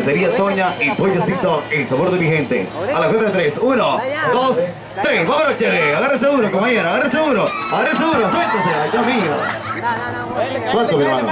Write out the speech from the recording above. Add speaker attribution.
Speaker 1: Cervecería Soña y Pollo el sabor de mi gente. A la cuenta de tres. Uno, dos, tres. Vámonos, chévere. Agárrese uno, compañero. Agárrese uno. Agárrese uno. Suéltese. Ay, Dios mío. ¿Cuánto, mi hermano?